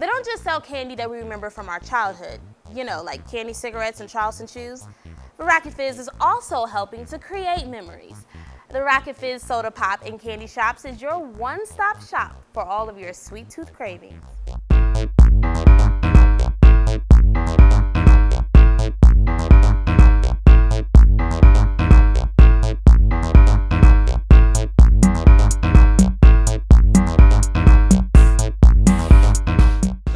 They don't just sell candy that we remember from our childhood, you know, like candy cigarettes and Charleston Chews. The Rocket Fizz is also helping to create memories. The Rocket Fizz Soda Pop in candy shops is your one-stop shop for all of your sweet tooth cravings.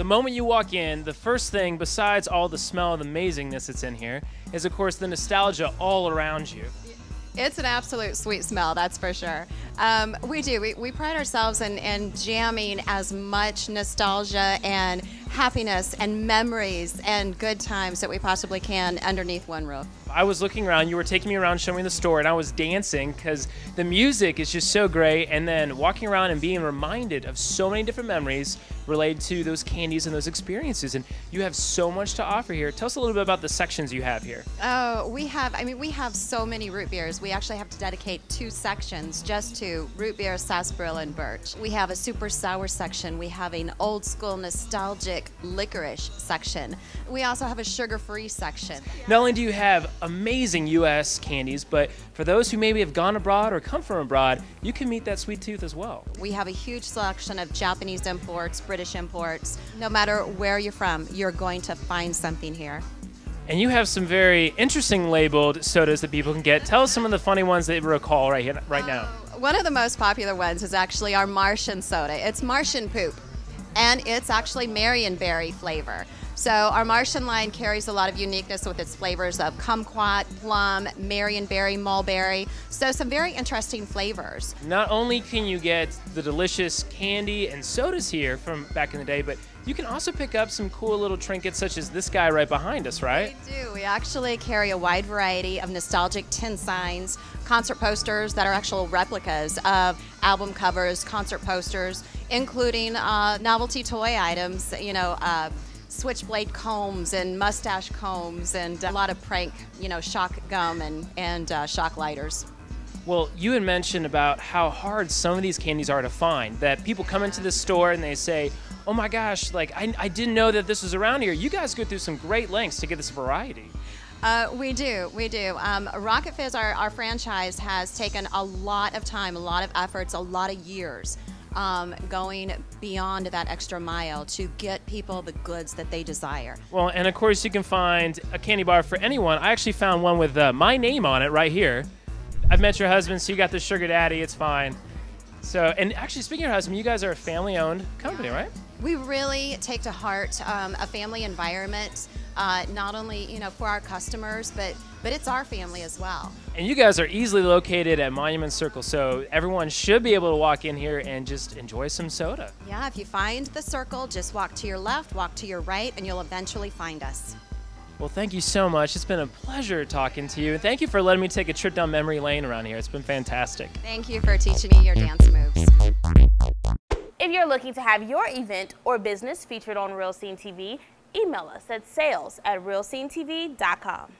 The moment you walk in, the first thing, besides all the smell of amazingness that's in here, is of course the nostalgia all around you. It's an absolute sweet smell, that's for sure. Um, we do. We, we pride ourselves in, in jamming as much nostalgia and happiness and memories and good times that we possibly can underneath one roof. I was looking around, you were taking me around showing me the store, and I was dancing because the music is just so great. And then walking around and being reminded of so many different memories related to those candies and those experiences. And you have so much to offer here. Tell us a little bit about the sections you have here. Oh, we have, I mean, we have so many root beers. We actually have to dedicate two sections just to root beer, sarsaparilla, and birch. We have a super sour section. We have an old school nostalgic licorice section. We also have a sugar free section. Not only do you have amazing U.S. candies, but for those who maybe have gone abroad or come from abroad, you can meet that sweet tooth as well. We have a huge selection of Japanese imports, British imports. No matter where you're from, you're going to find something here. And you have some very interesting labeled sodas that people can get. Tell us some of the funny ones that you recall right here, right now. Uh, one of the most popular ones is actually our Martian soda. It's Martian poop, and it's actually Marionberry flavor. So our Martian line carries a lot of uniqueness with its flavors of kumquat, plum, Marionberry, mulberry. So some very interesting flavors. Not only can you get the delicious candy and sodas here from back in the day, but you can also pick up some cool little trinkets such as this guy right behind us, right? We do. We actually carry a wide variety of nostalgic tin signs, concert posters that are actual replicas of album covers, concert posters, including uh, novelty toy items, you know, uh, switchblade combs and mustache combs and a lot of prank, you know, shock gum and, and uh, shock lighters. Well, you had mentioned about how hard some of these candies are to find. That people come into the store and they say, oh my gosh, like I, I didn't know that this was around here. You guys go through some great lengths to get this variety. Uh, we do, we do. Um, Rocket Fizz, our, our franchise, has taken a lot of time, a lot of efforts, a lot of years um, going beyond that extra mile to get people the goods that they desire. Well, and of course, you can find a candy bar for anyone. I actually found one with uh, my name on it right here. I've met your husband, so you got the sugar daddy. It's fine. So, and actually, speaking of your husband, you guys are a family-owned company, right? We really take to heart um, a family environment, uh, not only you know for our customers, but but it's our family as well. And you guys are easily located at Monument Circle, so everyone should be able to walk in here and just enjoy some soda. Yeah, if you find the circle, just walk to your left, walk to your right, and you'll eventually find us. Well, thank you so much. It's been a pleasure talking to you. And thank you for letting me take a trip down memory lane around here. It's been fantastic. Thank you for teaching me your dance moves. If you're looking to have your event or business featured on Real Scene TV, email us at sales at realscenetv.com.